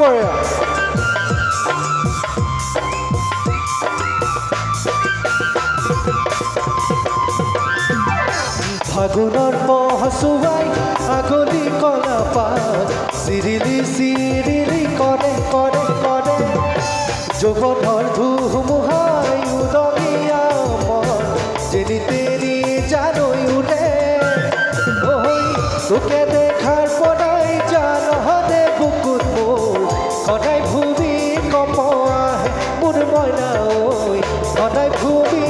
for you. ফাগুনৰ মহচুৱাই আগলি কলা পাত চিৰিলি চিৰিলি কৰে কৰে কৰে যৌৱনৰ ধুমুহাই উদঙীয়া মন, যেনি তেনি জানৈ উঠে। তোকে দেখাৰ পৰাই জানহনে বুকুত মোৰ সদায় ভূমি কপ আহে মোৰ মইনা ঐ সদায় ভূমি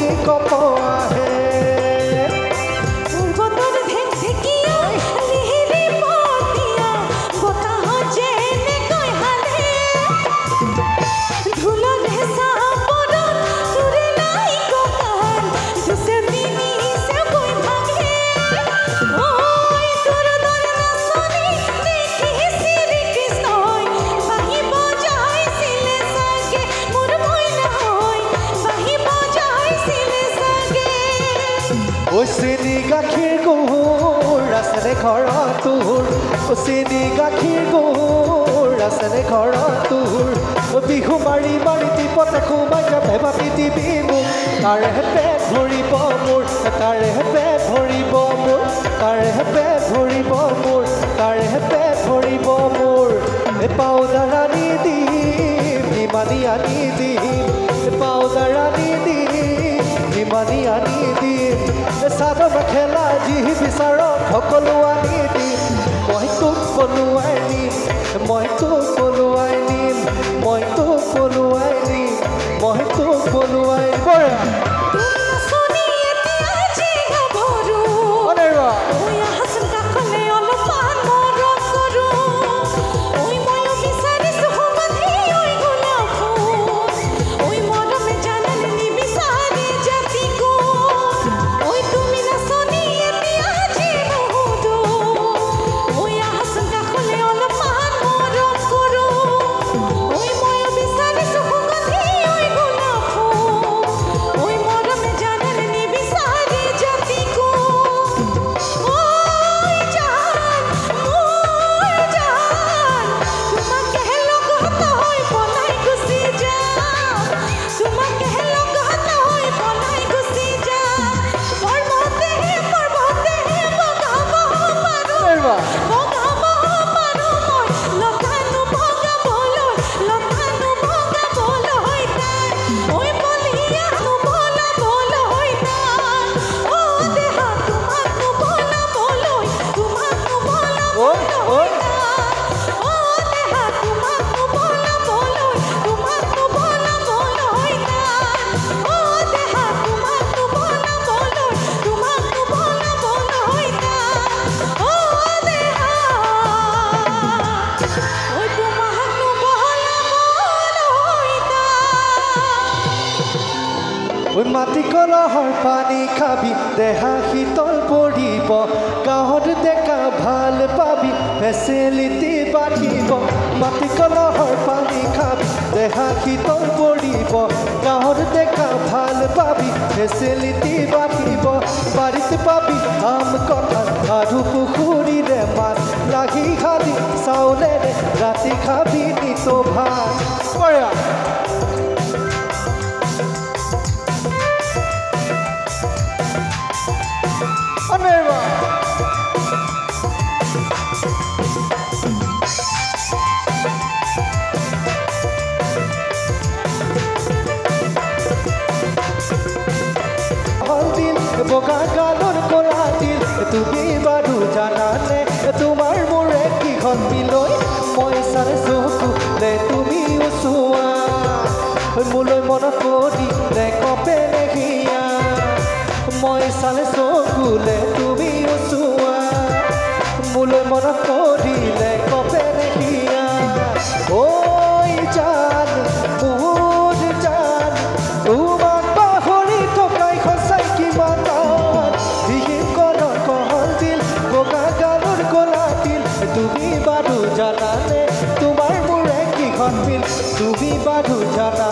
চেনি গাখীৰ গুৰ আছেনে ঘৰত তোৰ চেনি গাখীৰ গুৰ আছেনে ঘৰত তোৰ বিহু মাৰি মাৰি টিপতে সোমাই যাবে বাপি দিবি মোক তাৰেহে পেট ভৰিব মোৰ তাৰেহে পেট ভৰিব মোৰ। তাৰেহে পেট ভৰিব মোৰ তাৰেহে পেট ভৰিব মোৰ। পাউদাৰ আনি দিম হিমানি আনি দিম। পাউদাৰ আনি দিম হিমানি আনি বিচাৰক খেলা যি বিচাৰক সকলো আনি Yeah. কলহৰ পানী খাবি দেহা শীতল পৰিব। গাঁৱত ডেকা ভাল পাবি ফেচিলিটি বাঢ়িব। মাটি কলহৰ পানী খাবি দেহা শীতল পৰিব। গাঁৱত ডেকা ভাল পাবি ফেচিলিটি বাঢ়িব। বাৰীত পাবি আম কঁঠাল আৰু পুখুৰীৰে মাছ। লাগি খালি চাউলেৰে ৰাতি খাবি নিতো ভাত। মনত পৰি বেকপে লেখিয়া মই চালে চকুলে তুমি চোৱা মোলৈ মনত পৰি বেকপে লেখিয়া ঐ জান বহুত জান তোমাক পাহৰি থকাই সঁচাই কিবা টান বিশেষকৰণৰ কহল দিল বগা গালৰ কলা দিল। তুমি বাৰু জানানে তোমাৰ মোৰে কিখন মিল। তুমি বাৰু জানা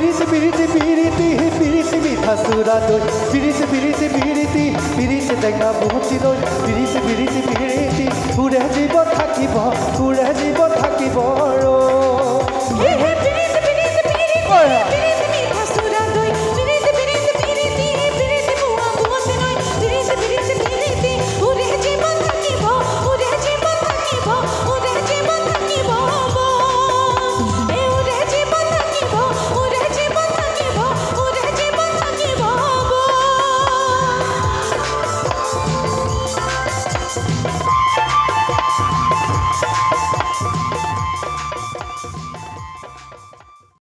piriti piriti piriti piriti mithasura doi piriti piriti piriti piriti denga bhuti doi piriti piriti piriti pure jibo thakibo pure jibo thakibo ro